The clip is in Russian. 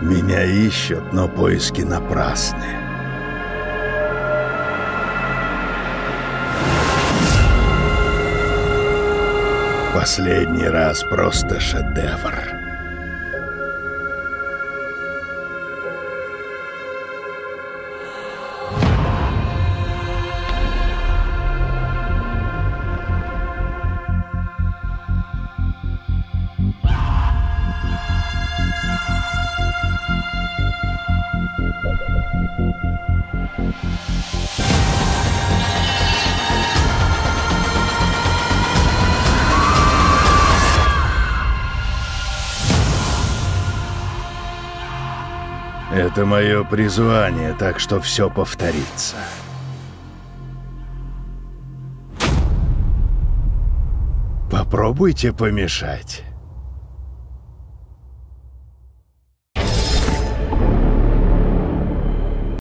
Меня ищут, но поиски напрасны. Последний раз просто шедевр. Это мое призвание, так что все повторится. Попробуйте помешать.